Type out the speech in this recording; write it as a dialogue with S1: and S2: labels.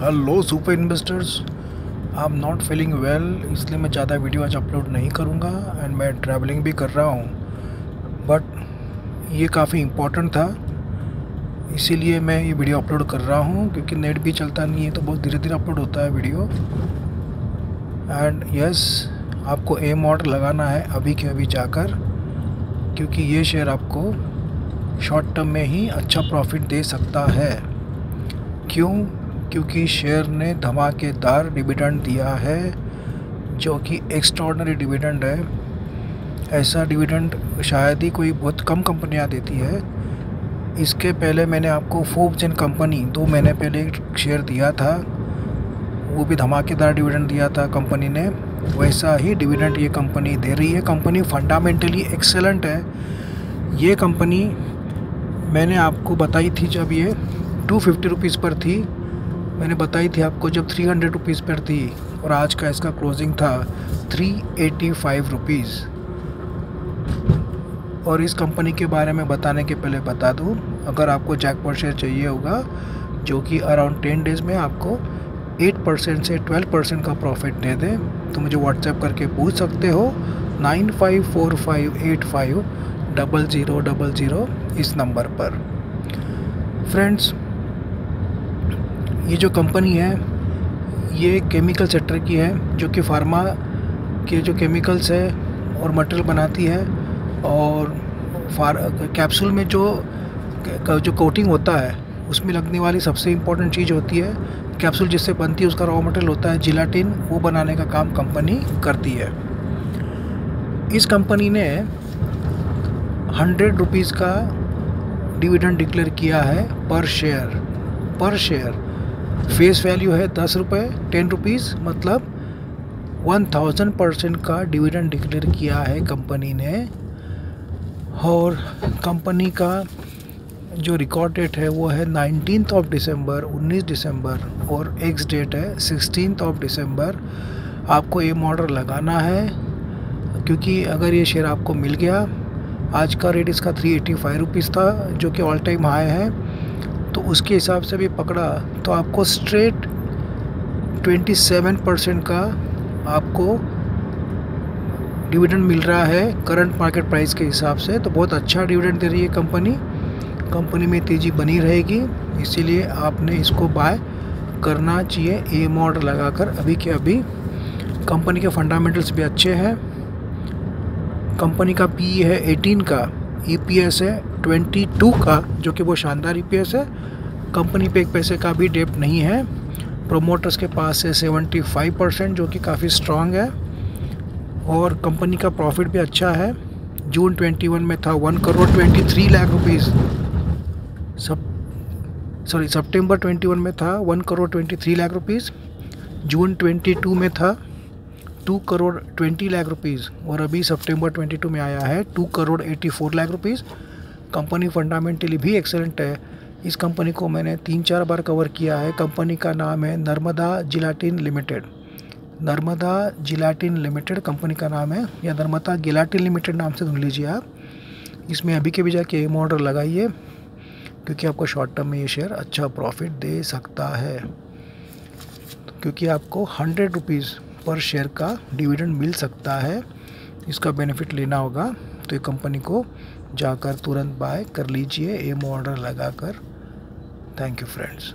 S1: Hello super investors I am not feeling well इसलिए मैं ज़्यादा वीडियो आज अपलोड नहीं करूँगा एंड मैं ट्रैवलिंग भी कर रहा हूँ। बट ये काफ़ी इम्पोर्टेंट था इसीलिए मैं ये वीडियो अपलोड कर रहा हूँ क्योंकि नेट भी चलता नहीं है तो बहुत धीरे धीरे अपलोड होता है वीडियो। एंड यस yes, आपको ए मॉड लगाना है अभी के अभी जाकर क्योंकि ये शेयर आपको शॉर्ट टर्म में ही अच्छा प्रॉफिट दे सकता है। क्यों? क्योंकि शेयर ने धमाकेदार डिविडेंड दिया है, जो कि एक्स्ट्रॉर्डनरी डिविडेंड है। ऐसा डिविडेंड शायद ही कोई बहुत कम कंपनियाँ देती है। इसके पहले मैंने आपको फोर्ब्स कंपनी दो महीने पहले शेयर दिया था, वो भी धमाकेदार डिविडेंड दिया था कंपनी ने। वैसा ही डिविडेंड ये कंपनी दे रही है। कंपनी फंडामेंटली एक्सेलेंट है। ये कंपनी मैंने आपको बताई थी जब ये टू फिफ्टी रुपीज़ पर थी। मैंने बताई थी आपको जब थ्री हंड्रेड रुपीज़ पर थी और आज का इसका क्लोजिंग था थ्री एटी फाइव रुपीज़ और इस कंपनी के बारे में बताने के पहले बता दूँ, अगर आपको जैकपॉट शेयर चाहिए होगा, जो कि अराउंड टेन डेज़ में आपको एट परसेंट से ट्वेल्व परसेंट का प्रॉफिट दे दे तो मुझे व्हाट्सएप करके पूछ सकते हो nine five four five eight five double zero double zero इस नंबर पर। फ्रेंड्स ये जो कंपनी है, ये केमिकल सेक्टर की है, जो कि फार्मा के जो केमिकल्स है और मटेरियल बनाती है और फार कैप्सूल में जो जो कोटिंग होता है, उसमें लगने वाली सबसे इम्पोर्टेंट चीज़ होती है कैप्सूल जिससे बनती है, उसका रॉ मटेरियल होता है जिलाटिन वो बनाने का काम कंपनी करती है। इस कंपनी ने हंड्रेड रुपीज़ का डिविडेंड डिक्लेयर किया है पर शेयर पर शेयर फेस वैल्यू है दस रुपये टेन रुपीज़ मतलब वन थाउज़ेंड परसेंट का डिविडेंड डिक्लेयर किया है कंपनी ने। और कंपनी का जो रिकॉर्ड डेट है वो है नाइनटीन ऑफ़ दिसंबर 19 दिसंबर और एक्स डेट है सिक्सटीन ऑफ़ दिसंबर आपको ये ऑर्डर लगाना है, क्योंकि अगर ये शेयर आपको मिल गया, आज का रेट इसका थ्री एटी फाइव रुपीज़ था, जो कि ऑल टाइम हाई है। तो उसके हिसाब से भी पकड़ा तो आपको स्ट्रेट 27 परसेंट का आपको डिविडेंड मिल रहा है करंट मार्केट प्राइस के हिसाब से। तो बहुत अच्छा डिविडेंड दे रही है कंपनी कंपनी में तेज़ी बनी रहेगी, इसीलिए आपने इसको बाय करना चाहिए ए मॉडल लगाकर। अभी के अभी कंपनी के फंडामेंटल्स भी अच्छे हैं। कंपनी का पी e है 18 का। ई e है 22 का, जो कि वो शानदार ई e है। कंपनी पे एक पैसे का भी डेप्ट नहीं है। प्रोमोटर्स के पास है 75 परसेंट जो कि काफ़ी स्ट्रांग है। और कंपनी का प्रॉफिट भी अच्छा है। जून 21 में था वन करोड़ 23 लाख रुपीज़ सब सॉरी सितंबर 21 में था वन करोड़ 23 लाख रुपीज़ जून 22 में था टू करोड़ 20 लाख रुपीस, और अभी सितंबर 22 में आया है, two crore 84 lakh rupees. Company fundamentally भी एक्सेलेंट है। इस कंपनी को मैंने तीन चार बार कवर किया है। कंपनी का नाम है Narmada gelatin limited. Narmada gelatin limited company का नाम है, या नर्मदा गिलाटिन लिमिटेड नाम से ढूंढ लीजिए आप। इसमें अभी के भी जाके एम ऑर्डर लगाइए, क्योंकि आपको शॉर्ट टर्म में ये शेयर अच्छा प्रॉफिट दे सकता है। क्योंकि आपको हंड्रेड रुपीज़ पर शेयर का डिविडेंड मिल सकता है। इसका बेनिफिट लेना होगा। तो ये कंपनी को जाकर तुरंत बाय कर लीजिए। एम ऑर्डर लगाकर। Thank you friends